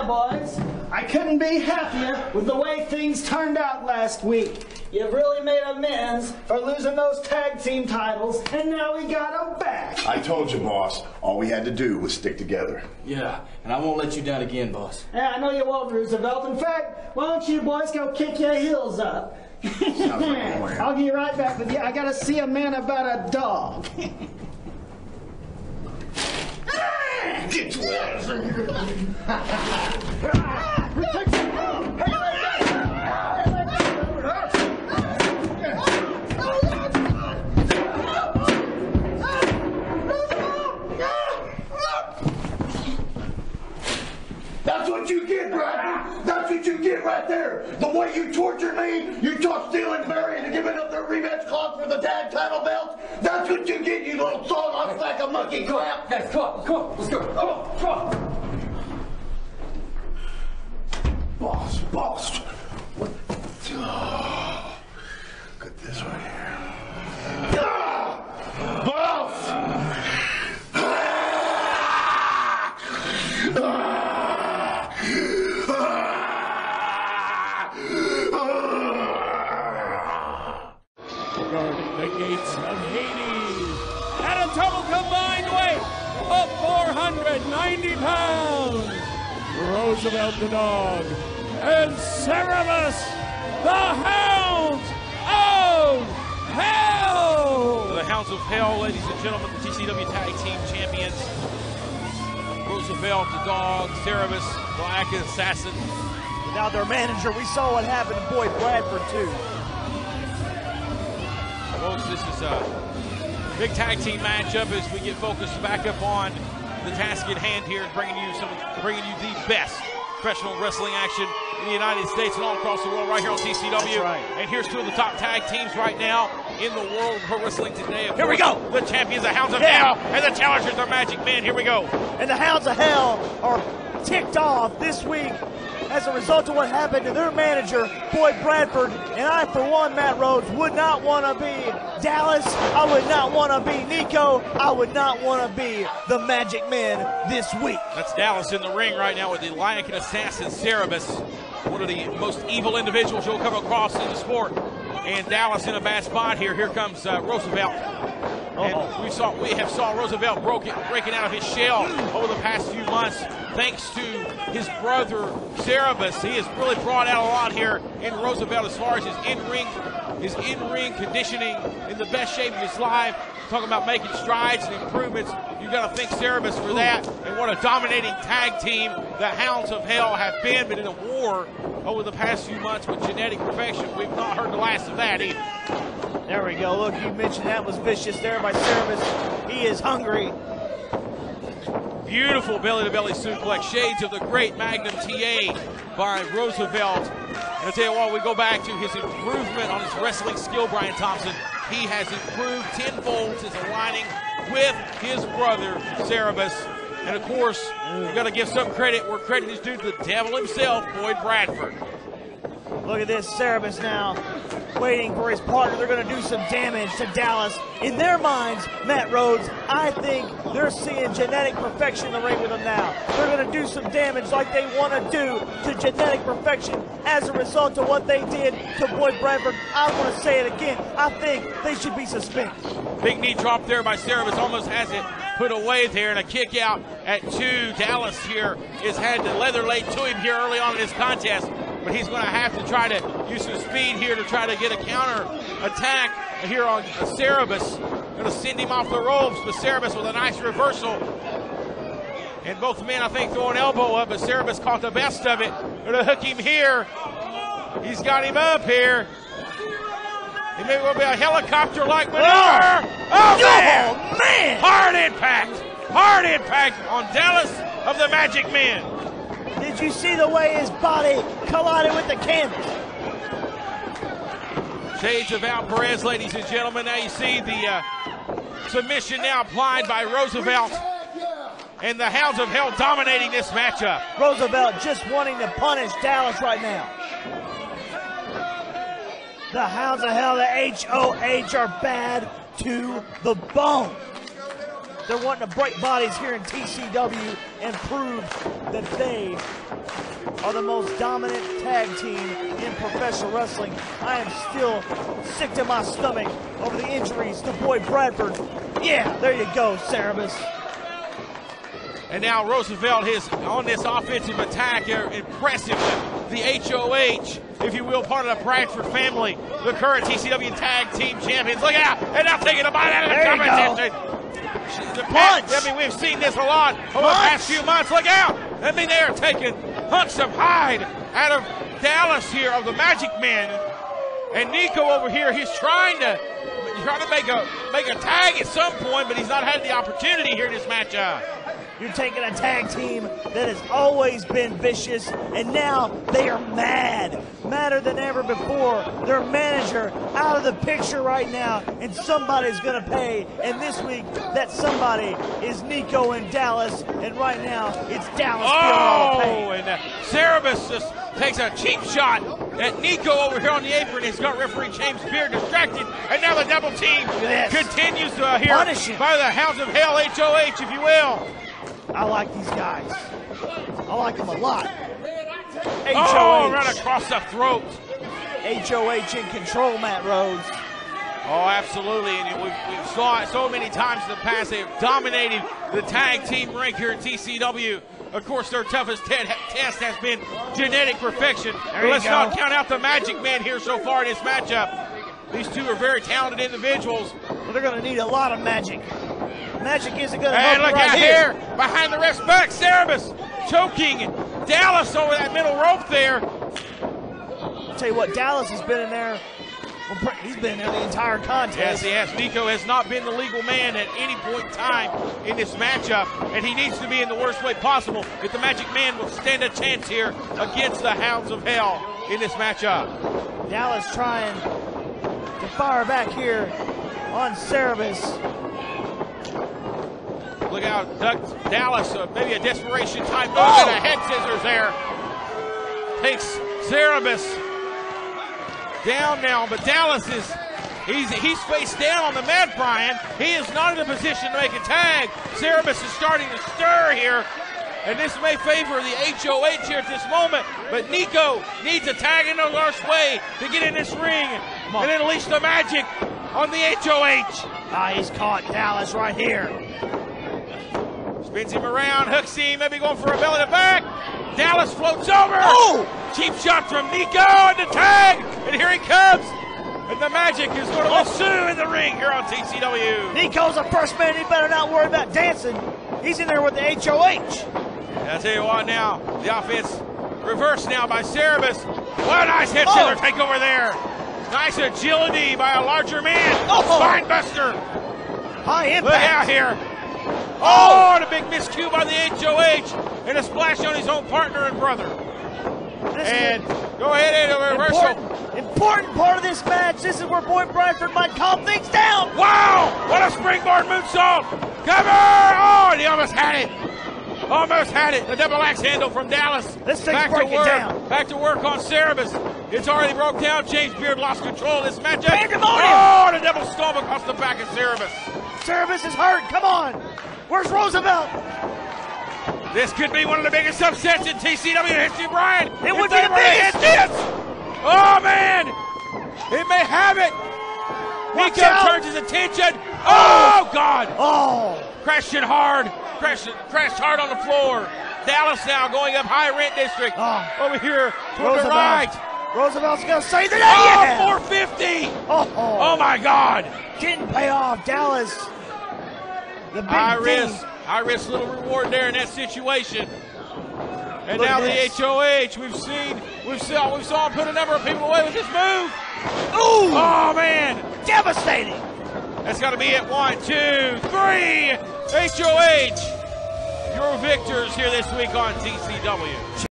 Yeah, boys. I couldn't be happier with the way things turned out last week. You've really made amends for losing those tag team titles, and now we got them back. I told you, boss. All we had to do was stick together. Yeah, and I won't let you down again, boss. Yeah, I know you won't, Roosevelt. In fact, why don't you boys go kick your heels up? I'll get right back with you. I gotta see a man about a dog. Get your ass in you get, Bradford. That's what you get right there. The way you tortured me, you talk stealing Barry into giving up their rematch clause for the tag title belt. That's what you get, you little sawdust sack of monkey crap. Guys, come on, come on, let's go. Come on, come on. Boss, boss. The gates of Hades at a total combined weight of 490 pounds. Roosevelt the dog and Cerebus the Hounds of Hell. The Hounds of Hell, ladies and gentlemen, the TCW Tag Team Champions. Roosevelt, the dog, Cerebus, Black Assassin. Now their manager, we saw what happened to Boyd Bradford too. Folks, this is a big tag team matchup as we get focused back up on the task at hand here, bringing you some, bringing you the best professional wrestling action in the United States and all across the world, right here on TCW. Right. And here's two of the top tag teams right now in the world of pro wrestling today. Of Here we go. The champions, the Hounds of Yeah. Hell, and the challengers, the Magic Men. Here we go. And the Hounds of Hell are ticked off this week as a result of what happened to their manager, Boyd Bradford. And I, for one, Matt Rhodes, would not want to be Dallas. I would not want to be Nico. I would not want to be the Magic Man this week. That's Dallas in the ring right now with the Lycan assassin Cerebus, one of the most evil individuals you'll come across in the sport. And Dallas in a bad spot here. Here comes uh, Roosevelt. And we saw we have saw Roosevelt broken, breaking out of his shell over the past few months, thanks to his brother Cerebus. He has really brought out a lot here in Roosevelt as far as his in-ring, his in-ring conditioning in the best shape of his life. Talking about making strides and improvements. You've got to thank Cerebus for that. And what a dominating tag team the Hounds of Hell have been, but in a war over the past few months with genetic perfection. We've not heard the last of that either. There we go. Look, you mentioned that was vicious there by Cerebus. He is hungry. Beautiful belly to belly suplex, shades of the great Magnum TA by Roosevelt. And I tell you what, we go back to his improvement on his wrestling skill, Brian Thompson. He has improved tenfold since aligning with his brother, Cerebus. And of course, you got to give some credit where credit is due to the devil himself, Boyd Bradford. Look at this, Cerebus now waiting for his partner. They're going to do some damage to Dallas. In their minds, Matt Rhodes, I think they're seeing genetic perfection in the ring with him now. They're going to do some damage like they want to do to genetic perfection as a result of what they did to Boyd Bradford. I want to say it again. I think they should be suspended. Big knee drop there by Cerebus, almost has it put away there, and a kick out at two. Dallas here has had the leather laid to him here early on in this contest, but he's going to have to try to use some speed here to try to get a counter attack here on Cerebus. Going to send him off the ropes, but Cerebus with a nice reversal. And both men, I think, throw an elbow up, but Cerebus caught the best of it. Going to hook him here. He's got him up here. It may well be a helicopter-like maneuver. Oh, oh, oh man! Oh, man! Hard impact. Hard impact on Dallas of the Magic Men. Did you see the way his body collided with the canvas? Shades of Perez, ladies and gentlemen. Now you see the uh, submission now applied by Roosevelt. And the Hounds of Hell dominating this matchup. Roosevelt just wanting to punish Dallas right now. The Hounds of Hell, the HOH, are bad to the bone. They're wanting to break bodies here in TCW and prove that they are the most dominant tag team in professional wrestling. I am still sick to my stomach over the injuries to Boyd Bradford. Yeah, there you go, Cerebus. And now Roosevelt is on this offensive attack here. Impressive. The HOH, if you will, part of the Bradford family. The current TCW Tag Team Champions. Look out! And now taking a bite out of the There go. competition. The Punch. I mean, we've seen this a lot over the past few months. Look out! I mean, they are taking hunks of hide out of Dallas here of the Magic Man. And Nico over here, he's trying to trying to make a make a tag at some point, but he's not had the opportunity here in this matchup. You're taking a tag team that has always been vicious, and now they are mad. Madder than ever before. Their manager out of the picture right now, and somebody's going to pay. And this week, that somebody is Nico in Dallas, and right now, it's Dallas. Oh, and uh, Cerebus just takes a cheap shot at Nico over here on the apron. He's got referee James Beard distracted, and now the double team continues uh, here Punish him. by the Hounds of Hell, HOH, if you will. I like these guys. I like them a lot. Oh, HOH. right across the throat. HOH in control, Matt Rhodes. Oh, absolutely. And we've, we've saw it so many times in the past. They have dominated the tag team rank here at TCW. Of course, their toughest te- test has been genetic perfection. But let's go. not count out the Magic Man here so far in this matchup. These two are very talented individuals. Well, they're going to need a lot of magic. Magic isn't going to And help look right out here, behind the ref's back, Cerebus choking Dallas over that middle rope there. I'll Tell you what, Dallas has been in there. Well, he's been in there the entire contest. Yes, he has. Nico has not been the legal man at any point in time in this matchup, and he needs to be in the worst way possible if the Magic Man will stand a chance here against the Hounds of Hell in this matchup. Dallas trying to fire back here on Cerebus. Look out, Doug Dallas, uh, maybe a desperation type move, Oh! and a head scissors there. Takes Cerebus down now, but Dallas is he's he's face down on the mat, Brian. He is not in a position to make a tag. Cerebus is starting to stir here. And this may favor the HOH here at this moment, but Nico needs a tag in the worst way to get in this ring and unleash the magic on the HOH. Ah, he's caught Dallas right here. Spins him around, hooks him, maybe going for a belly to back. Dallas floats over. Oh! Cheap shot from Nico and the tag. And here he comes. And the magic is going to oh. ensue in the ring here on TCW. Nico's the first man. He better not worry about dancing. He's in there with the HOH. I'll tell you what now, the offense reversed now by Cerebus. What a nice head Oh. scissor takeover there. Nice agility by a larger man. Oh. Spine buster. High Look out here. Oh! oh, and a big miscue by the HOH. And a splash on his own partner and brother. This And go ahead and a reversal. important, important part of this match. This is where Boyd Bradford might calm things down. Wow! What a springboard moonsault! Cover! Oh, and he almost had it. Almost had it. The double axe handle from Dallas. This thing's Back to breaking work. down. Back to work on Cerebus. It's already broke down. James Beard lost control of this matchup. Pandemonium! Oh, and a double stomp across the back of Cerebus. Cerebus is hurt. Come on. Where's Roosevelt? This could be one of the biggest upsets in TCW history, Brian. It would be the were to hit biggest. this. Oh, man. It may have it. Watch Nico out. turns his attention. Oh, God. Oh, Crashed it hard. Crashed, crashed hard on the floor. Dallas now going up high rent district. Oh. Over here to the right. Roosevelt's gonna say the name. Oh, yeah. 450. Oh, Oh my God. didn't pay off. Dallas. The big High risk. High risk little reward there in that situation. And Look now the. HOH. We've seen, we've saw, we saw him put a number of people away with this move. Ooh, Oh man. devastating. That's got to be it. One, two, three. HOH. Your victors here this week on TCW.